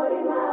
Guatemala.